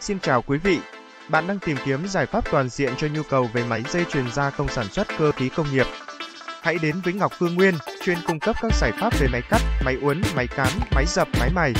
Xin chào quý vị. Bạn đang tìm kiếm giải pháp toàn diện cho nhu cầu về máy dây chuyền gia công sản xuất cơ khí công nghiệp. Hãy đến với Ngọc Phương Nguyên, chuyên cung cấp các giải pháp về máy cắt, máy uốn, máy cán, máy dập, máy mài,